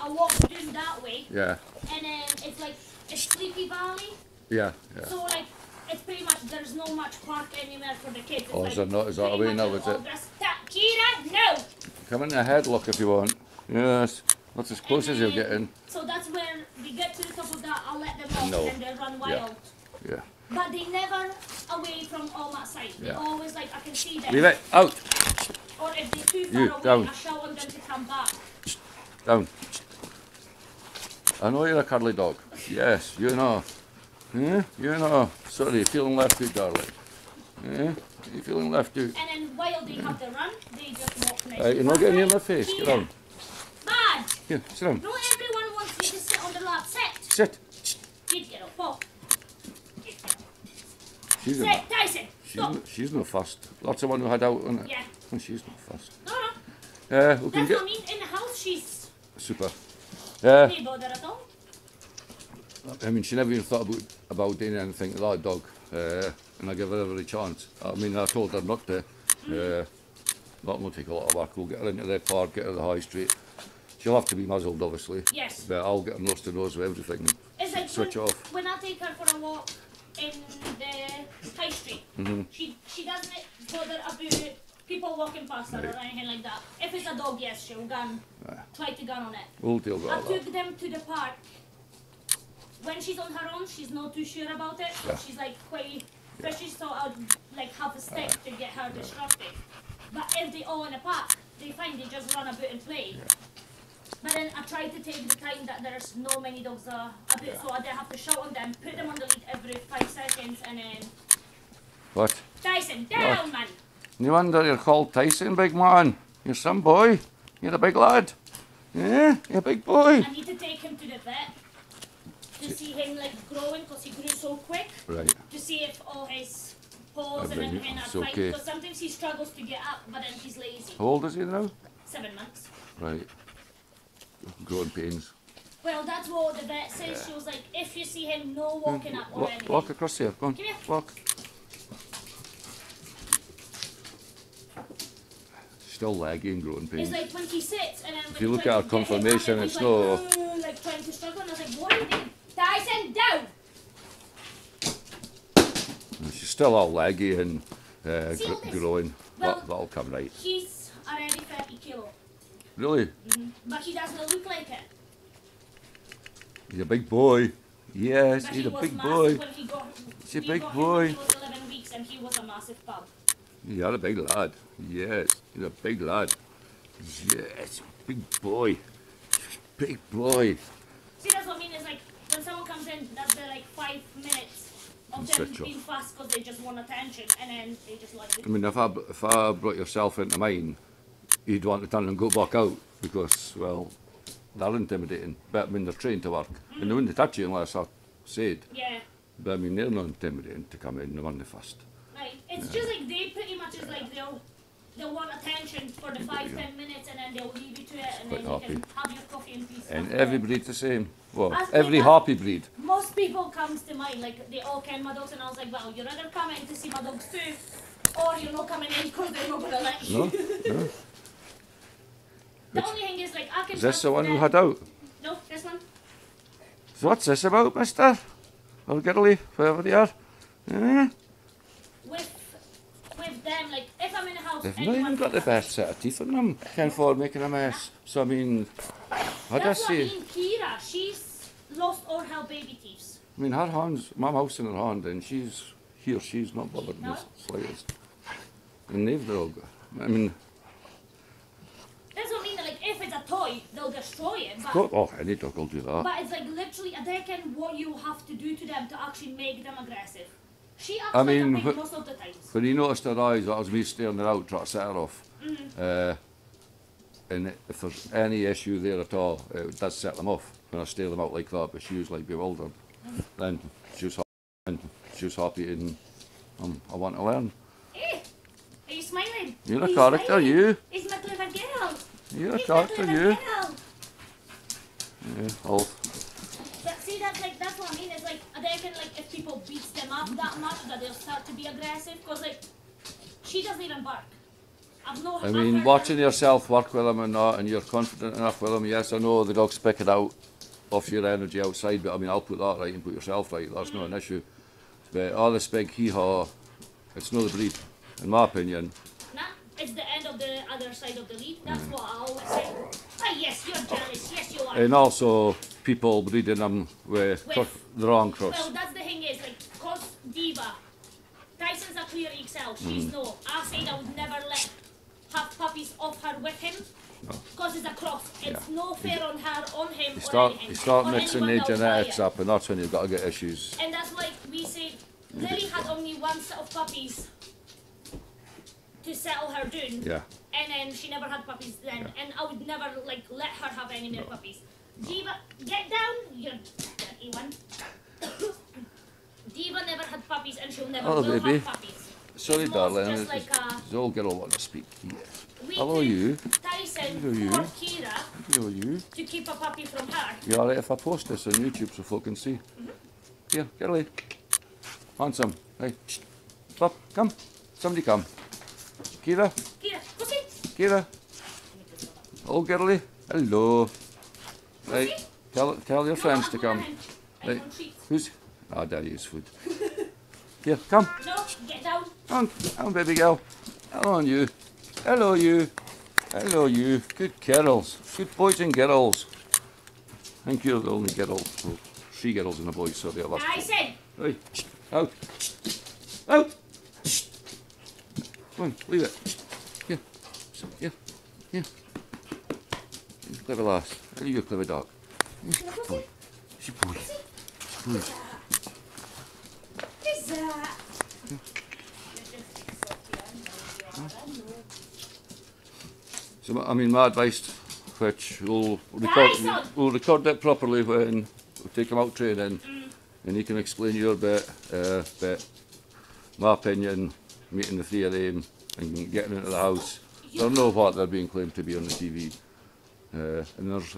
I walk down that way, Yeah. and then it's like a sleepy valley. Yeah. Yeah. So like it's pretty much there's no much park anywhere for the kids. It's Oh, like is there not? Is that away much now, is it? Kira, no. Come in the headlock if you want. Yes. That's as close And as you're getting. So that's where they get to the top of that. I'll let them off, No. and they run wild. Yeah. But they never away from all that side. They Yeah. always like I can see them. Leave it. Out. Or if they're too far You, away, down. I shout on them to come back. Down. I know you're a cuddly dog. Yes, you know. Yeah, hmm? you know. Sorry, you're feeling left too, darling. Hmm? Yeah, you feeling left too. And then while they have the run, they just walk next. Right, you're not to getting in my face. Get on. Here, sit down. Not everyone wants you to sit on the lap. Sit. Sit. Get up. Oh. She's Sit, not. Tyson. She's not, she's not fast. Lots of one who had out on it. Yeah. Oh, she's not fast. No, no. Uh, we can get I mean. In the house, she's super. Yeah. no bother at all. I mean, she never even thought about, about doing anything to that dog, uh, and I give her every chance. I mean, I told her not to. Uh, that will take a lot of work. We'll get her into the park, get her to the high street. She'll have to be muzzled, obviously. Yes. But I'll get her nose to nose with everything. It's like Switch when, off. when I take her for a walk in the high street, Mm-hmm. she she doesn't bother about people walking past her or anything like that. If it's a dog, yes, she'll gun, try to gun on it. We'll deal with I all that. took them to the park. When she's on her own, she's not too sure about it. Yeah. She's like quite fishy, so I'll like have a stick to get her distracted. But if they all in a park, they find they just run about and play. But then I try to take the time that there's no many dogs uh, about, so I don't have to shout on them, put them on the lead every five seconds, and then What? Tyson, down, man. No wonder you're called Tyson, big man. You're some boy. You're a big lad. Yeah, you're a big boy. I need to take him to the vet to see him like growing because he grew so quick. Right. to see if all his paws and Everything are fine. okay. Because sometimes he struggles to get up, but then he's lazy. How old is he now? Seven months. Right. Growing pains. Well, that's what the vet says. She was like, if you see him no walking up or Walk, anything. walk across here. Go on. Come here. Walk. Still leggy and growing pains. It's like when he sits and then If you look at our get him up, conformation, it's no- like, trying to struggle. And I was like, what are you doing? Tyson, down! She's still all leggy and uh, See gr growing. Well, that, that'll come right. He's already 30 kilo, Really? Mm-hmm. but he doesn't look like it. He's a big boy. Yes, But he's he a big boy. he got. He's a big boy. He was 11 weeks and he was a massive pup. You're a big lad. Yes, he's a big lad. Yes, big boy. Big boy. See, that's what I mean. Is like when someone comes in, that's the like five minutes of them being fast because they just want attention, and then they just like it. I mean, if I, if I brought yourself into mine, you'd want to turn and go back out because, well, they're intimidating. But I mean, they're trained to work. And they wouldn't touch you unless I said. Yeah, But I mean, they're not intimidating to come in. They're on the first. like it's just like they pretty much is like they'll they'll want attention for the five ten minutes, and then they'll leave you to it, and then Quite you can have your coffee in peace. And every breed's the same. Well, As every happy breed. Most people comes to mind like they all can my dogs, and I was like, well, you're either coming to see my dogs too, or you're not coming in because they're not gonna let you. No? no. [laughs] The only thing is like I can. Is this the one who them- had out? No, this one. So what's this about, mister? A leaf, whoever they are. Eh? with with them, like if I'm in a house, They've not even got the best set of teeth in them. Ken Ford making a mess. So I mean, I'd That's just what I mean, Kira. She's lost all her baby teeth. I mean, her hands, my mouse in her hand, and she's he or she's not bothered in the slightest. And they've dog. I mean, That's what I mean. Like if it's a toy, they'll destroy it. But, God, oh, any dog will do that. but it's like literally a reckon what you have to do to them to actually make them aggressive. She acts I mean, like a pig most of the times. When he noticed her eyes, that was me staring her out, trying to set her off. Uh, and if there's any issue there at all, it does set them off when I stare them out like that. But she was like bewildered. Then she was, ha- and she was happy and um, I want to learn. Eh, are you smiling? You're a character, smiling? you. It's my clever girl. You're a It's my character, you. Yeah, I'll, But see, that's like that's what I mean. It's like I reckon like if people beat them up that much that they'll start to be aggressive. Cause like she doesn't even bark. I've no. I mean, watching yourself work with them and not, and you're confident enough with them. Yes, I know the dog's pick it out off your energy outside, but I mean, I'll put that right and put yourself right. That's not an mm. issue. But all this big hee haw, it's not the breed, in my opinion. It's the end of the other side of the lead. That's what I always say. Ah, yes, you're jealous. Yes, you are. And also, people breeding them with With- the wrong cross. Well, that's the thing is, like, cause Diva, Tyson's a clear XL, she's Mm. no. I said I would never let have puppies off her with him, cause it's a cross. It's Yeah. no fair on her, on him, You or start, anything. you start or mixing the that will buy genetics up, and that's when you've got to get issues. And that's why we said Lily had only one set of puppies to settle her down. Yeah. And then she never had puppies then. And I would never like let her have any more puppies. Diva, get down, you dirty one. Diva never had puppies and she'll never Oh, will baby. have puppies. Sorry, It's darling. Just like The old girl want to speak. Yeah. we Hello, you. Tyson Hello, you. Kira Hello, you. to keep a puppy from her. You alright if I post this on YouTube so folk can see? Mm-hmm. Here, get away. Handsome. Hey. Stop. Come. Somebody come. Kira. Kira. Kira. Oh, girly. Hello. Right. Tell, tell your friends to come. I Right. Who's? Ah, Daddy's food. [laughs] Here, come. No, get down. Come come baby girl. Hello, on you. Hello, you. Hello, you. Good girls. Good boys and girls. I think you're the only girl. Well, three girls and a boy, so the other. I said, Hey, out. Out. On, leave it. Yeah, yeah, yeah. Clever lass. Are you a clever dog? sit. She boy. Boy. Who's that? So, I mean, my advice, which we'll record, we'll record it properly when we take him out training, and he can explain your bit. Uh, but my opinion, meeting the three of them and getting into the house, They don't know what they're being claimed to be on the TV. Uh, and there's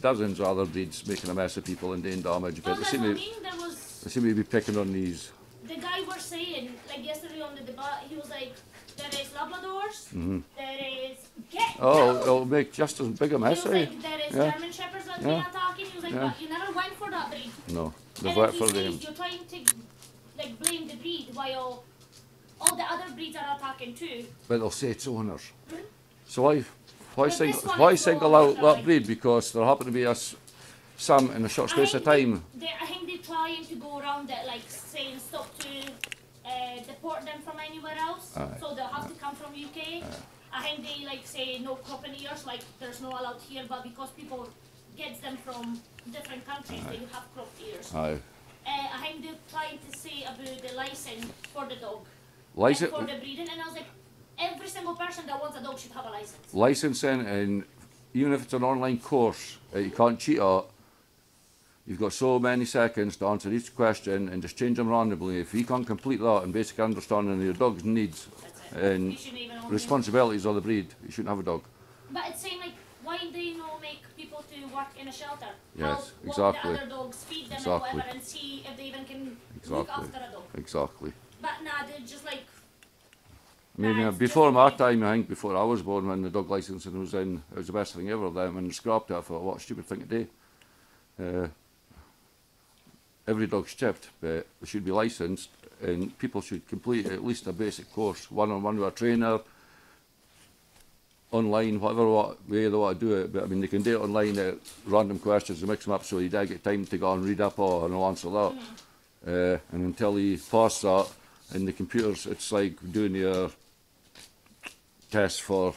dozens of other breeds making a mess of people and doing damage, but they that's seem, to, mean. There was they seem to be picking on these. the guy was saying, like yesterday on the debate, he was like, there is Labradors, there is get. Oh, down. it'll make just as big a He mess, was eh? like, there is Yeah. German Shepherds that's Yeah. attacking. He was like, Yeah. but you never went for that breed. No, they've and for them. you're trying to like blame the breed while all the other breeds are attacking too. but they'll say it's owners. So why, why, sing, why single out that like- breed? Because there happen to be us some in a short space of they- time. They, I think they're trying to go around it, like saying stop to uh, deport them from anywhere else, Aye. so they'll have to come from UK. I think they like say no cropping ears, like there's no allowed here, but because people get them from different countries, they have cropped ears. Aye. Uh, I think they're trying to say about the license for the dog, License, and for the breeding, and I was like, every single person that wants a dog should have a license. licensing, and even if it's an online course that you can't cheat at, you've got so many seconds to answer each question and just change them randomly. If you can't complete that and basic understanding of your dog's needs and you shouldn't even own them. responsibilities of the breed, you shouldn't have a dog. But it's saying like, why do you know make people to work in a shelter? Yes, Help walk exactly. the other dogs, feed them Exactly. and whatever, and see if they even can look after a dog. Exactly. But nah, they're just like, I mean, Nah, uh, before my time, I think before I was born, when the dog licensing was in, it was the best thing ever. Then when they scrapped it, I thought, what a stupid thing to do. Uh, every dog's chipped, but they should be licensed, and people should complete at least a basic course, one-on-one with a trainer, online, whatever what way they want to do it. But I mean, they can do it online, uh, random questions, and mix them up, so you do get time to go and read up on and answer that. uh, and until you pass that, in the computers, it's like doing your test for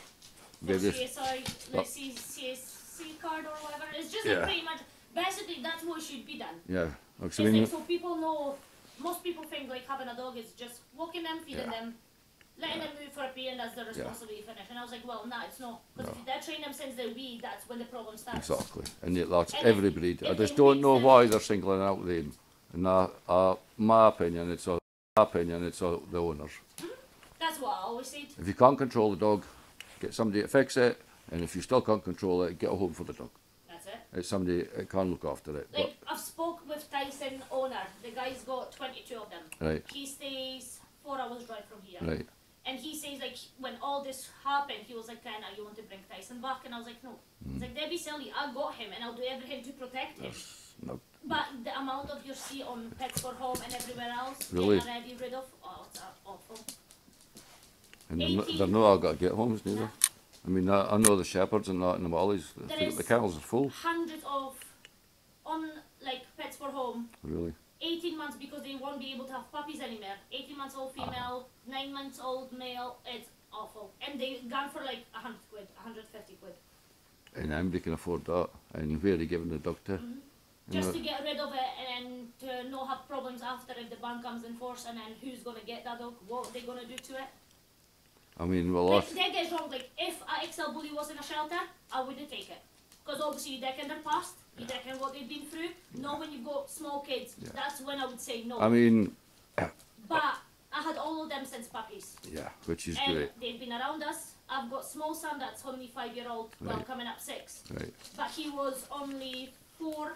various. CSI, like C, CSC card or whatever. It's just Yeah. like pretty much, basically, that's what should be done. Yeah, like, like so people know. Most people think like having a dog is just walking them, feeding Yeah. them, letting them move for a pee, and that's their responsibility. Finish. And I was like, well, no, it's not. Because No. if they train them since they're wee, that's when the problem starts. exactly, and yet that's And every breed. I just don't know why they're singling out them. In uh, uh, my opinion, it's a opinion, it's the owners. That's what I always said. If you can't control the dog, get somebody to fix it, and if you still can't control it, get a home for the dog. That's it. It's somebody that can look after it. Like I've spoke with Tyson owner. The guy's got 22 of them. Right, He stays four hours drive from here. right, And he says like when all this happened, he was like, "Kinda, you want to bring Tyson back?" And I was like, "No." He's like, "Debbie silly. I got him, and I'll do everything to protect him." no, But the amount of you see on Pets for Home and everywhere else, Really? already rid of, oh, it's uh, awful. and they're not, they're not all got to get homes neither. I mean, I, I know the shepherds and that and the. There The, the kennels are full, Hundreds of on like Pets for Home, really. 18 months because they won't be able to have puppies anymore. 18 months old female, 9 months old male. It's awful. And they gone for like 100 quid, 150 quid. And anybody can afford that. And where are they giving the doctor? Mm-hmm. Just know, to get rid of it and to not have problems after if the ban comes in force and then who's gonna get that dog, what are they gonna do to it. I mean, well, Like, that's, that gets wrong. Like, if a XL bully was in a shelter, I wouldn't take it. Because obviously you reckon their past, you reckon what they've been through. Not when you've got small kids. Yeah. That's when I would say no. I mean, [coughs] but I had all of them since puppies. yeah, which is and great. they've been around us. I've got small son that's only five year old, well coming up six. Right, But he was only four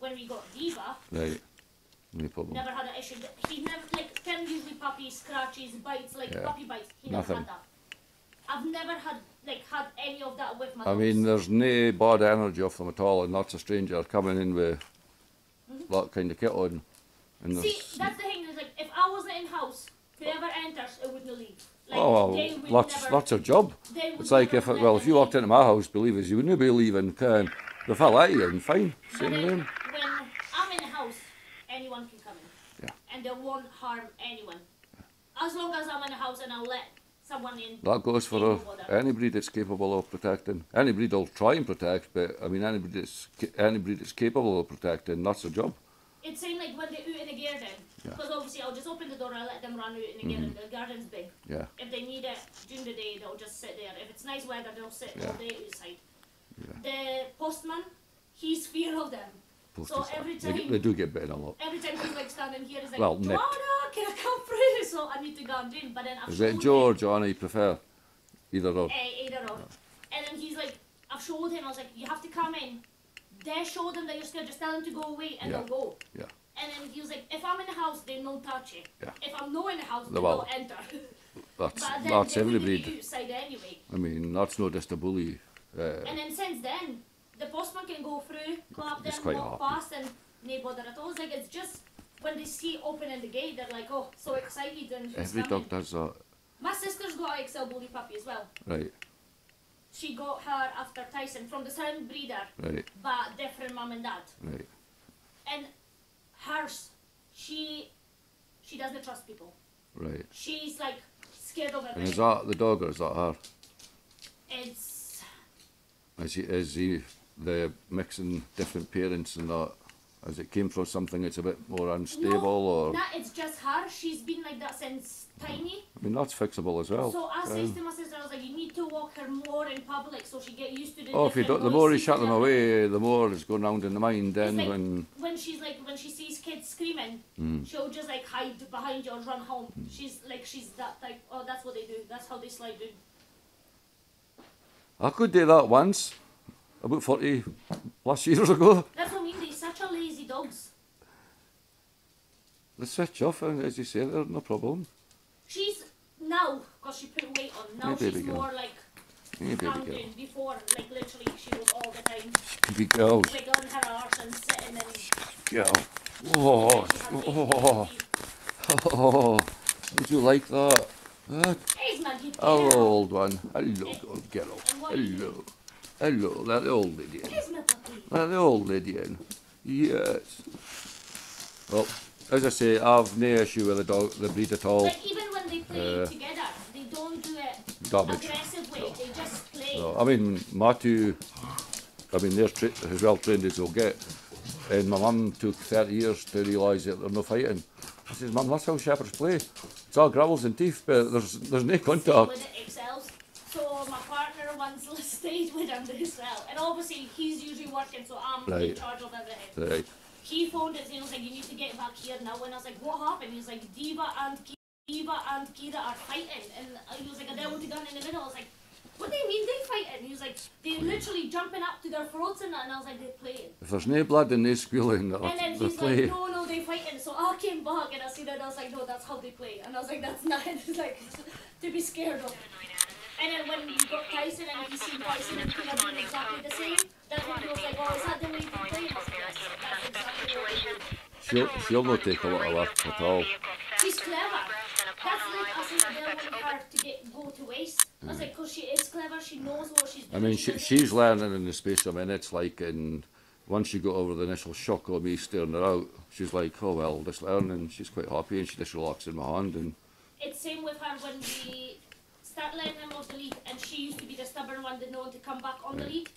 when we got Diva. right. No problem. Never had an issue. He never like can usually puppies, scratches, bites, like Yeah. puppy bites. He never had that. I've never had like had any of that with my I mean, there's no bad energy off them at all, and that's a stranger coming in with that kind of kit on. And. See, that's the thing. Is like if I wasn't in house, whoever enters, it wouldn't leave. Like oh, they well, would that's, never. that's a job. It's like if, it, well, if you walked into my house, believe us, you wouldn't be leaving. Um, if I let you in, fine. Same then name. when I'm in a house, anyone can come in. Yeah. And they won't harm anyone. As long as I'm in a house and I'll let. That goes for they a, won't that's capable of protecting. Anybody will try and protect, but I mean, anybody that's ca- anybody that's capable of protecting, that's their job. It's same like when they're out in the garden. Yeah. Mm-hmm. Because obviously I'll just open the door and let them run out in the garden. The garden's big. Yeah, If they need it during the day, they'll just sit there. If it's nice weather, they'll sit all Yeah. day outside. Yeah. The postman, he's fear of them. So posties are- every time- they do get bitten a lot. Every time he's like standing here, he's like, Well, Joanna, nipped. can I come through? So I need to go and do. But then I've Is it George or Anna you prefer? Either or. Eh, either or. And then he's like, I've showed him, I was like, you have to come in. They show them that you're scared, just tell them to go away and Yeah. they'll go. Yeah. And then he was like, if I'm in the house, they don't touch it. Yeah. If I'm not in the house, They they will enter. [laughs] That's that's they every breed. anyway. I mean, that's not just a bully. Uh, And then since then, the postman can go through, clap them, quite walk happy. past, and no bother at all. It's like it's just when they see opening the gate, they're like, oh, so excited and every coming. dog does that, My sister's got an XL bully puppy as well. right? She got her after Tyson from the same breeder, Right, but different mom and dad. right. And hers, she she doesn't trust people. Right. She's like scared of everything. And is that the dog or is that her? It's Is he, is he the mixing different parents and that? As it came from something that's a bit more unstable no, or? nah, it's just her. She's been like that since tiny. I mean, that's fixable as well. So I Um, says to my sister, I was like, you need to walk her more in public so she get used to the. oh, if you don't, the more you shut them away, the more it's going round in the mind then like- when, When she's like, when she sees kids screaming, Hmm. she'll just like hide behind you or run home. She's like, she's that type. Oh, that's what they do. That's how they slide in. I could do that once, about 40 plus years ago. That's what I mean. They're such a lazy dogs. They switch off and as you say, they're no problem. She's now because she put weight on. Now baby she's girl. more like baby calm girl. Before, like literally, she was all the time Big girls. like on her arse and sitting and. Girl. Oh, had oh, oh. [laughs] oh, would you like that? That Hey, you old one. Hello, good girl. Hello. Hello, that the old lady. Here's my puppy. That the old lady in. Yes. Well, as I say, I've no issue with the dog, the breed at all. Like even when they play Uh, together, they don't do it Garbage. aggressive way. They just play. No, I mean, my two, I mean, they're as well trained as they'll get. And my mum took 30 years to realise that they're no fighting. I says, Mum, that's how shepherds play. It's all gravels and teeth, but there's there's no contact. with the XLs. So my partner once stayed with him as well, and obviously he's usually working, so I'm in charge of everything. Right. He phoned us and he was like, "You need to get back here now." And I was like, "What happened?" He was like, "Diva and Ki- Diva and Kira are fighting," and he was like, "Are they with the gun in the middle?" I was like. What do you mean they fighting? He was like, they're literally jumping up to their throats and that, and I was like, they're playing. If there's no blood and no squealing, they're, And then they're he's play. like, no, no, they're fighting. So I came back and I see that. and I was like, no, that's how they play. And I was like, that's [laughs] not it's [laughs] like to be scared of. And then when you got Tyson and you see Tyson and Kira doing exactly the same, that's when he was like, oh, is that the way you play? I was like, yes, that's exactly the way play. She'll, she'll not take a lot of work at all. She's clever. That's like I said, I don't her to get go to waste. I was like, because she is clever, she knows what she's doing. I mean, she she, she's learning in the space of minutes, like, and once she got over the initial shock of me staring her out, she's like, oh well, just learning. She's quite happy and she just relaxes in my hand and It's same with her when we start letting him off the lead, and she used to be the stubborn one that known to come back on the lead.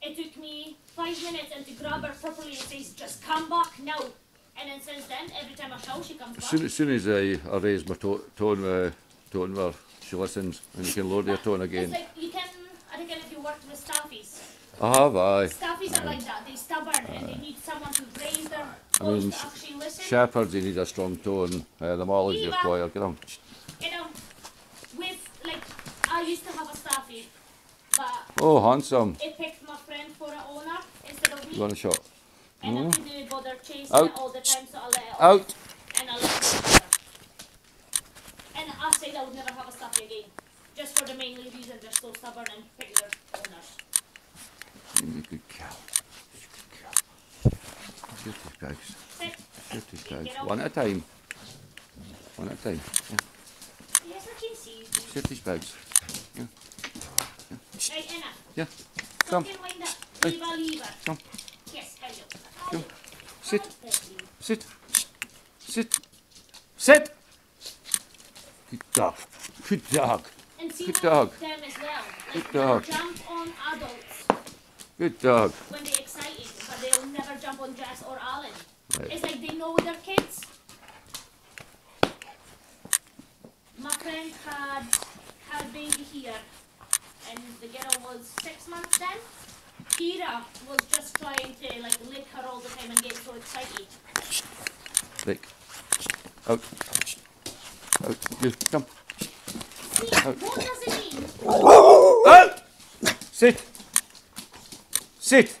It took me five minutes and to grab her properly and says, just come back now. And then since then, every time I shout, she comes back. soon, as soon as I, I raise my to- tone, uh, tone her, she listens and you can lower your tone again. It's like you can, I think if you worked with staffies, I have, aye. staffies are like that. They're stubborn and they need someone to raise their I mean, to actually listen. Shepherds, you need a strong tone. Uh, the Mollies, you're Eva. quiet. Get on. know, with like, I used to have a staffy, but Oh, handsome. it picked my friend for an owner instead of me. You want a shot? And I Mhm. couldn't bother chasing Out. it all the time, so I let it off. Out. And I let. And I said I would never have a staffy again. Just for the main reason they're so stubborn and pick their owners. You good cow. Good cow. Shoot these bags. These Get bags. out. One at a time. One at a time. Yeah. Yes, I can see. Shoot these bags. Anna. Yeah. Come. Fucking wind up. Hey. Leave a lever. Come. Yes, hello. Come. Sit. Sit. Sit. Sit. Sit. Good dog. Good dog. Good dog. with them as well. Good dog. jump on adults Good dog. when they're excited, but they'll never jump on Jess or Alan. Right. It's like they know their kids. My friend had her baby here, and the girl was six months then. Kira was just trying to like lick her all the time and get so excited. Like. Out. Out. You come. See, Oh. what does it mean? Out. Sit. Sit.